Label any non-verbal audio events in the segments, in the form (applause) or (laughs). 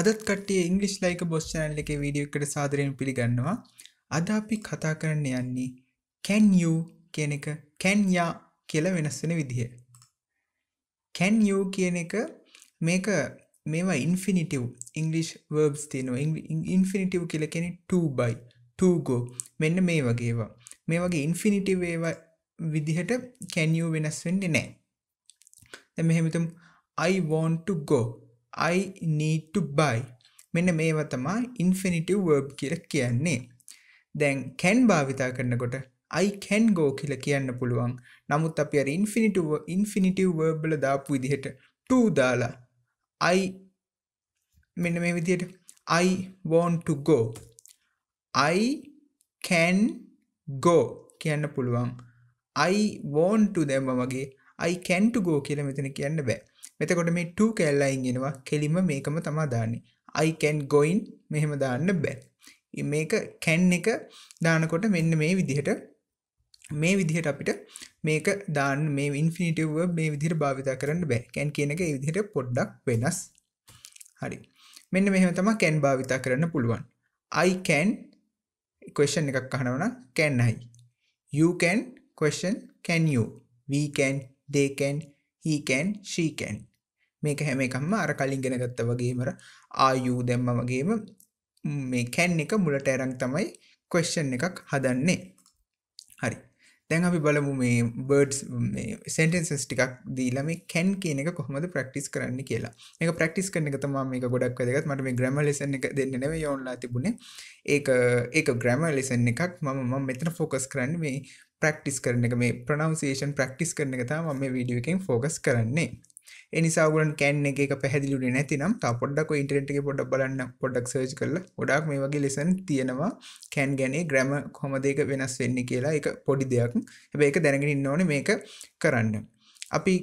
අදත් කට්ටිය ඉංගලිස් ලයික බොස් චැනල් එක වීඩියෝ එකට සාදරයෙන් පිළිගන්නවා. අද අපි කතා කරන්න යන්නේ කැන් you කියන එක කැන් යා කියලා වෙනස් වෙන විදිහ කැන් you කියන එක මේක මේවා ඉන්ෆිනිටව් ඉංගලිෂ් වර්බ්ස් තියෙනවා. ඉන්ෆිනිටව් කියල කෙනෙ 2බයි 2ගෝ මෙන්න මේ වගේවා. මේ වගේ ඉන්ෆිනිටිව් ඒවා විදිහට කැන්යූ වෙනස් වෙන්නේ නෑ දැ මෙහෙමතුම් I want to go. I need to buy. මෙන්න මේවා තමා ඉන්ෆිනිටිව් වර්බ් කියල කියන්නේ. දැන් කැන් භාවිතා කරනකොට I can go කියල කියන්න පුළුවන්. නමුත් අපි අර ඉන්ෆිනිටව ඉන්ෆිනිටිව් වර්බ්ල දාපු විදිහට 2 දාලා I මෙන්න මේ විදියට I want to go. I can go කියන්න පුළුවන්. I want to දැම්ම වගේ I can to go කියලා මෙතන කියන්න බෑ. මෙතකොට මේ 2 කැල්ලයින් එනවා. කෙලිම මේකම තමා දාන්නේ. I can goin මෙහෙම දාන්න බෑ. මේක කැන් එක දානකොට මෙන්න මේ විදිහට මේ විදිහට අපිට මේක දාන්න මේ ඉන්ෆිනිටව් මේ විදිහට භාවිතා කරන්න බෑ. කැන් කියන එක විදිහට පොඩ්ඩක් වෙනස්. හරි. මෙන්න මෙහෙම තමයි කැන් භාවිතා කරන්න පුළුවන්. I can question එකක් අහනවනම් can I? You can question can you? We can they can he can she can. මේක හැම එකක්ම අර කලින් ගෙන ගත්ත වගේමර ආයු දැම්ම වගේම මේ කැන් එක මුලට ඇරං තමයි කොස්්චන් එකක් හදන්නේ. හරි. දැන් අපි බලමු මේ බර්ඩ්ස් සෙන්ටන්සස් ටිකක් දීලා මේ කැන් කියන එක කොහොමද ප්‍රක්ටිස් කරන්න කියලා. එක ප්‍රක්ටිස් කරන එක තමා මේක ගොඩක් වැදගත්. මට මේ ග්‍රම ලෙසන් එක දෙන්න නෙව යෝන්ලා තිබුණේ. ඒක ඒක ග්‍රම ලෙසන් එකක් මම ම මෙතන ෆෝකස් කරන්න මේ ප්‍රක්ටිස් කරන එක මේ ප්‍රනවසේෂන් ප්‍රක්ටිස් කරන එක තම මේ වීඩියෝ එකෙන් ෆෝකස් කරන්නේ. එනිසාගුලන් කැන් එක එක පැහැදිලුට නැතිනම් තා පොඩ්ඩක් ඉන්ටරට එක පොඩක් බලන්න පොඩක් සර්ච් කරල ගොඩක් මේ වගේ ලෙසන් තියෙනවා. කැන් ගැනේ ග්‍රම කොම දෙක වෙනස් වෙන්න කියලා එක පොඩි දෙයක්. හැබ එක දැනගෙන ඉන්න ඕන මේක කරන්න. අපි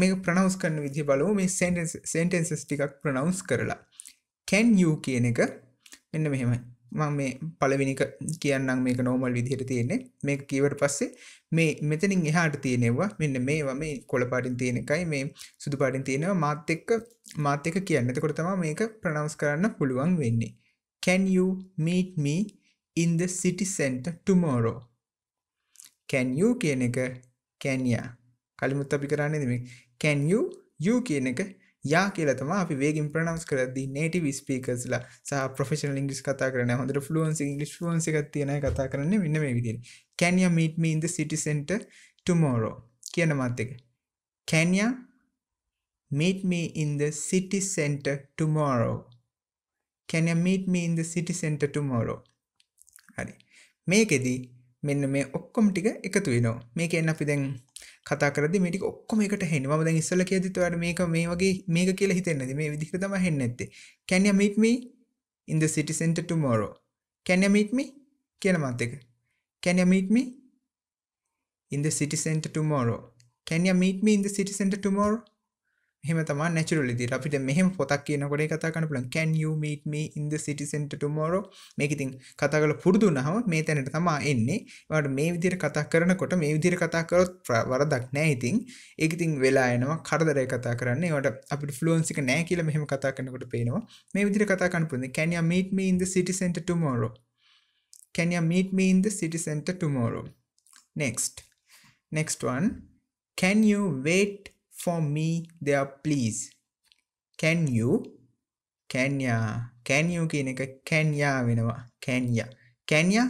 මේ ප්‍රනවස් කරන්න විදි බලව මේ සෙන්ටන්සස් ටිකක් ප්‍රනවස් කරලා. කැන් යූ කියන එක මෙන්න මෙහෙමයි. මං මේ පලවිනික කියන්නම් මේක නෝමල් විදිහට තියෙන්නේ. මේක කීවට පස්සේ මේ මෙතනින් එහාට තියෙනවා. මෙන්න මේවා මේ කොළ පාටින් තියෙන එකයි. මේ සුදු පාටින් තියෙනවා. මාත් එක්ක මාත් එක්ක කියන්න. එතකොට තමයි මේක ප්‍රනවුන්ස් කරන්න පුළුවන් වෙන්නේ. Can you meet me in the city center tomorrow? Can you කියන එක can ya? කලිමුත් අපි කරන්නේ මේ can you you කියන එක යා කියලා තම අපි වේගින් ප්‍රනවස් කරදදි නේටව ස්පීකස්ලා සහ ප්‍රෆෙෂනල් ඉංගලිස් කතා කරන හොඳට ෆලුවන්ස ඉංගලිස් ුවන්ස එකක් තියෙන කතා කරන්න මෙන්න මේ විදිරි කැන්ය මීට මීන්ද සිටිසෙන්ට ටමෝරෝ කියන මත් එක. කැන්ය meet me in the city center tomorrow? Can you meet me in the city center tomorrow? හරි. මේකෙදී මෙන්න මේ ඔක්කොම ටික එකතු වෙනවා. මේක එන්න අපි දැන් කතා කරදි මේටික ඔක්කොම එකට හෙන ම දැන් ඉස්සල කියදිතවට මේක මේ වගේ මේක කියලා හිතෙන්නද මේ විදිහට තම හෙන්න ඇත්තේ can you meet me in the city center tomorrow? Can you meet me? කියන මත් එක. Can you meet me in the city center tomorrow? Can you meet me in the city center tomorrow එහෙම තමයි natural විදිහට අපිට මෙහෙම පොතක් කියනකොට කතා කරන්න පුළුවන්. Can you meet me in the city center tomorrow? මේක ඉතින් කතා කරලා පුරුදු වුණාම මේ තැනට තමයි එන්නේ. ඒවට මේ විදිහට කතා කරනකොට මේ විදිහට කතා කරොත් වරදක් නැහැ ඉතින්. ඒක ඉතින් වෙලා එනවා කරදරේ කතා කරන්න. ඒවට අපිට ෆ්ලුවන්සි එක නැහැ කියලා මෙහෙම කතා කරනකොට පේනවා. මේ විදිහට කතා කරන්න පුළුවන්. Can you meet me in the city center tomorrow? Can you meet me in the city center tomorrow? Next. Next one. Can you wait for me there please. Can you? Can ya can you කියන එක can ya වෙනවා. Can ya can ya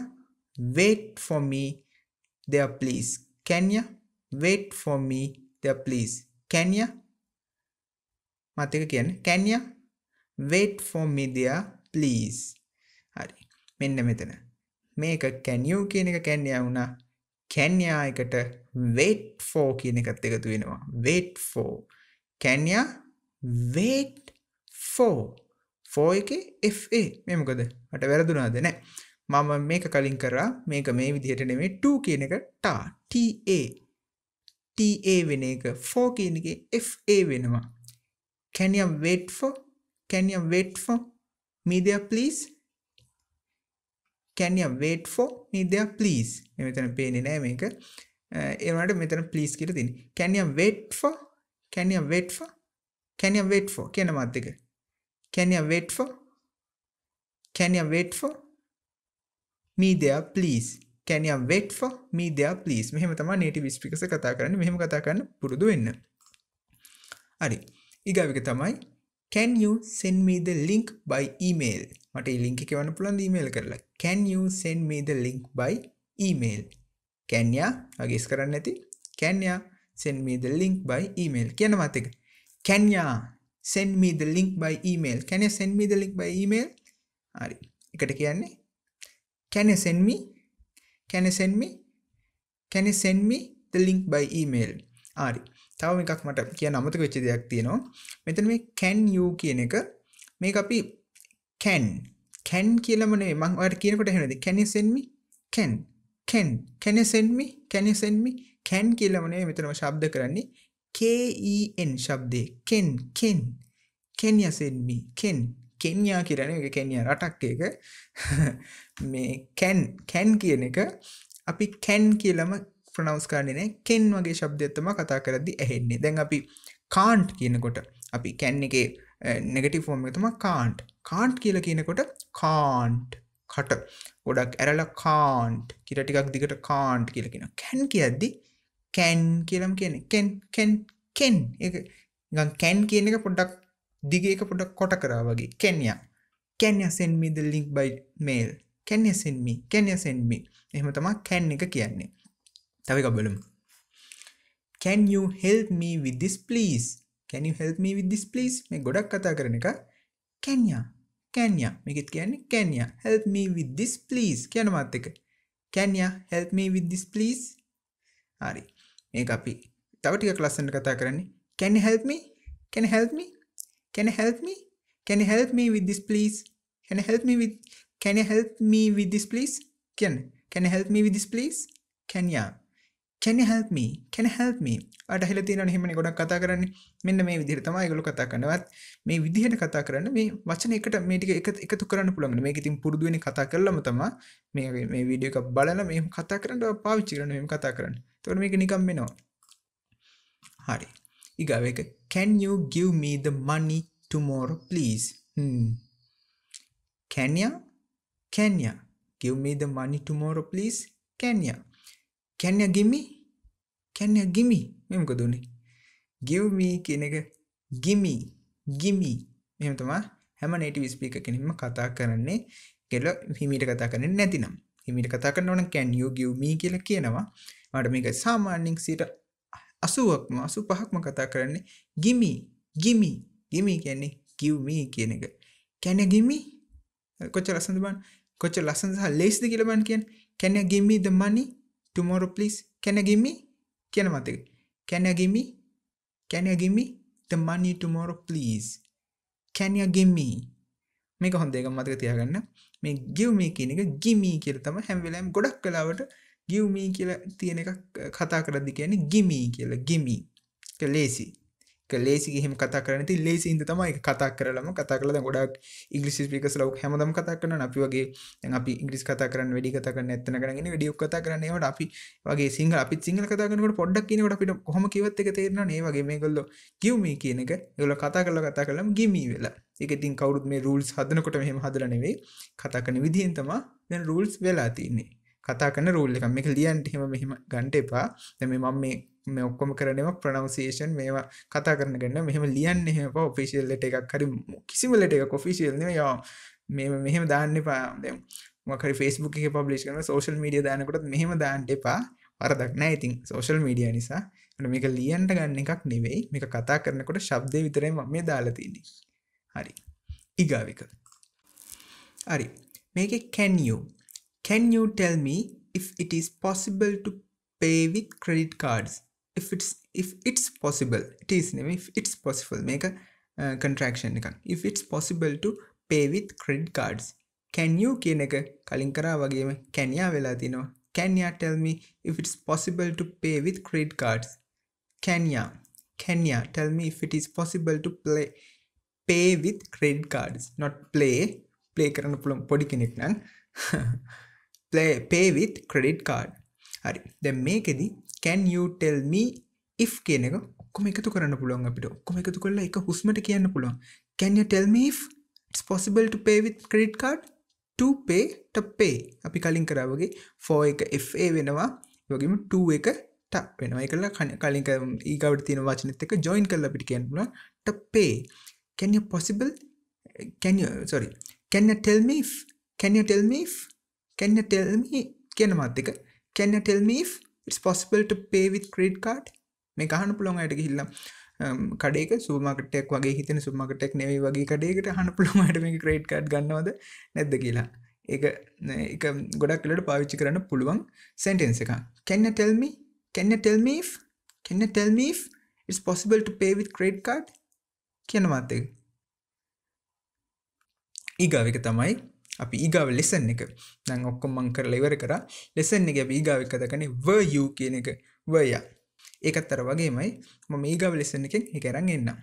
wait for me there please. Can ya wait for me there please. Can ya මතක කියන්න can ya wait for me there please. හරි. මෙන්න මෙතන. මේක can you කියන එක can ya වුණා. කැන්යා එකට wait for කියන එකත් එකතු වෙනවා. wait for. කැන්යා wait for. for එක FA. මේ මොකද? මට වැරදුනාද? නෑ. මම මේක කලින් කරා. මේක මේ විදිහට නෙමේ 2 කියන එක ටා. TA TA වෙන එක 4 කියන එක FA වෙනවා. can you wait for. can you wait for. Me there please can you wait for me there please? මෙතන පේන්නේ නෑ මේක. ඒවට මෙතන please කියලා තියෙන්නේ can you wait for? Can you wait for? Can you wait for? කියන මාත් එක can you wait for? Can you wait for me there please? Can you wait for me there please? මෙහෙම තමයි native speakers කතා කරන්නේ. මෙහෙම කතා කරන්න පුරුදු වෙන්න. හරි. ඊගාව එක තමයි can you send me the link by email? මට ඒ link එක එවන්න පුළුවන් email කරලා. Can you send me the link by email? can ya වගේ ඉස් කරන්න නැති can ya send me the link by email කියන මාත් එක. can ya send me the link by email. can you send me the link by email? හරි. එකට කියන්නේ can you send me? can you send me? can you send me the link by email? හරි. තව එකක් මට කියන්න අමතක වෙච්ච දෙයක් තියෙනවා. මෙතන මේ can you කියන එක මේක අපි can can කියලාම නෙවෙයි. මම ඔයාලට කියනකොට එහෙමද can you send me? can can can you send me? can you send me? can කියලාම නෙවෙයි මෙතනම ශබ්ද කරන්නේ. K E N ශබ්දේ. can can can you send me. can කෙන්යා කියරන එක කෙන්යා රටක් එක (laughs) මේ කැන් කැන් කියන එක අපි කැන් කියලම ප්‍රනවස් කාන්නේන කෙන් වගේ ශබ්දත්තම කතා කරදදි ඇහෙන්නේ. දැන් අපි කාන්ට් කියනකොට අපි කැන් එක නෙගටි ෆෝර්ම තම කාන්ට් කාන්ට් කියල කියනකොට කාන්ට් කට ගොඩක් ඇරල කාන්ට් කිරටිකක් දිගට කාන්ට් කියලකින කැන් කියද්දි කැන් කියලම් කියන කෙන් කෙන් කෙන් එක කැන් කියන එක පොඩ්ඩක් දිගේක පොඩක් කොට කරා වගේ. කෙන්ය කැන්ය සෙන්මිද ලින්ක් බයි මේල් කැන්ය සෙන්මි කැන්ය සෙන්මි එහෙම තමා කැන් එක කියන්නේ. තව එක බලමු. Can you help me with this please? Can you help me with this please? මේ ගොඩක් කතා කරන එක කැන්යා කැන්යා මේකෙත් කියන්නේ කැන්යා help me with this please කියන මාත් එක. කැන්යා help me with this please? හරි. මේක අපි තව ටිකක් ලස්සනට කතා කරන්නේ. Can you help me? Can you help me? Can you help me? Can you help me with this please? Can you help me with can you help me with this please? කියන can you help me with this please? Can ya can you help me? Can you help me? අට හිල තියෙනවනේ එහෙමනේ ගොඩක් කතා කරන්නේ. මෙන්න මේ විදිහට තමයි ඒගොල්ලෝ කතා කරනවත් මේ විදිහට කතා කරන්න මේ වචන එකට මේ ටික එක එකතු කරන්න පුළුවන් මේක ඉතින් පුරුදු වෙන්නේ කතා කරලම තමයි. මේ මේ වීඩියෝ එක බලලා මේ කතා කරන්න පාවිච්චි කරන්න මෙහෙම කතා කරන්න. එතකොට මේක නිකම් වෙනවා. හරි. ඊගාව එක. Can you give me the money tomorrow please? hmm can ya can ya give me the money tomorrow please? Can ya can ya give me? Can ya give me? මේ මොකද උනේ? Give me කියන එක gimme gimme මෙහෙම තමයි හැම native speaker කෙනෙක්ම කතා කරන්නේ. කියලා හිමීට කතා කරන්නේ නැතිනම්. හිමීට කතා කරනවා නම් can you give me කියලා කියනවා. මට මේක සාමාන්‍යයෙන් 80ක්ම 85ක්ම කතා කරන්නේ gimme gimme gimme කියන්නේ give me කියන එක. Can you give me? කොච්චර ලස්සනද බලන්න. කොච්චර ලස්සනද සහ ලේසිද කියලා බලන්න කියන්නේ. Can you give me the money? Tomorrow please. Can you give me? කියන මතක can you give me? Can you give me the money tomorrow please? Can you give me? මේක හොඳ එකක් මතක තියාගන්න. මේ give me කියන එක give me කියලා තමයි හැම වෙලාවෙම ගොඩක් වෙලාවට give me කියලා තියෙන එක කතා කරද්දි කියන්නේ give me කියලා. Give me. ඒක ලේසි ලේසි එහෙම කතා කරන ති ලේසි ඉද තමයි කතා කරලම කතා කල ගොඩක් ඉංග්‍රිසි පිකස් ලව හැමදම කතා කරන අපි වගේ අපි ඉංග්‍රිස් කතා කරන වැඩි කතා කරන ඇත්තන කරගෙන වැඩිය කතා කරනවට අපි වගේ සිංහ අපි සිංහල කතාකනකට පොඩ්ඩක් කියනකට අපිට කොහොම කිවත් එක තේරන ඒ වගේ මේ කොල්ල කිව්ම කියන එක එල කතා කරල කතා කරලම් ගිමී වෙලා. එකතින් කවරුත් මේ රුල්ස් හදනකොට මෙහෙම හදරනෙවෙයි කතා කන විදිහෙන් තමා දැන් රුල්ස් වෙලා තින්නේ කතා කන රූල් එකම එක ලියන්ට හෙම මෙහෙම ගන්ට එපා. දැම මම මේ මේ ඔක්කොම කරනවා ප්‍රනවසේෂන් මේවා කතා කරන ගන්න මෙහම ලියන්න එහෙම ඔෆිසිල්ලට එකක් හරි කිසිමලට එක කොෆිසිල්න යා මේ මෙහෙම දාන්න එපා. මකරි ෆස්බුක් එක පබ්ලිස් කරන සෝශල් මීඩිය දානකොටත් මෙහෙම දාන්නට එපා. වරදක් නෑ ඉතින් සෝශල් මීඩිය නිසා. මේක ලියන්ට ගන්න එකක් නෙවෙයි. මේක කතා කරනකොට ශබ්දය විතරයි මේ දාලා තින්නේ. හරි. ඉගාවික හරි. මේක can you Can you tell me if it is possible to pay with credit cards? If it's if it's possible, it is if it's possible. Make a uh, contraction If it's possible to pay with credit cards. Can you කියන එක කලින් කරා වගේම can ya වෙලා තිනවා. Can ya tell me if it's possible to pay with credit cards? Can ya? Can ya tell me if it is possible to play pay with credit cards? Not play. play කරන්න පුළුවන් පොඩි (laughs) කෙනෙක් නම් පේ with credit card හරි දැ මේකෙදි can you tell me if කියන එක ඔක්කොම එකතු කරන්න පුළුවන් අපිට. ඔක්කොම එකතු කරලා එක හුස්මට කියන්න පුළුවන්. Can you tell me if possible to pay with credit card? To pay to pay. අපි කලින් කරා වගේ for එක FA වෙනවා. ඒ වගේම to එක ට වෙනවා. ඒකලා කලින් ඊගවට තියෙන වචනෙත් එක join කරලා අපිට කියන්න පුළුවන්. To pay. Can you possible can you sorry. Can you tell me if can you tell me if can you tell me කියන මාත් එක. Can you tell me if it's possible to pay with credit card? මේ අහන්න පුළුවන් අයට ගිහිල්ලා කඩේක සුමාකටක් වගේ හිතන සුමකටක් නෙවේ වගේ කඩේකට හන පුළුවමට මේ ක්‍රේට් කාඩ් ගන්නවද නැද්ද කියලා. ඒක එක ගොඩක් කලට පාවිච්චි කරන්න පුළුවන් සැන්ටෙන්ස එක කැන්න ටෙල්මි කැන්න ටෙල්මි කැන්න ටෙල්මි it's possible to pay with credit card? කියන මාතක ඊගාවික තමයි අපි ඊගාව ලෙසන් එක. දැන් ඔක්කොම මං කරලා ඉවර කරා. ලෙසන් එක අපි ඊගාව එක දකනේ were you කියන එක. වයා ඒකත් අර වගේමයි. මම ඊගාව ලෙසන් එකෙන් ඒක අරන් එන්නම්.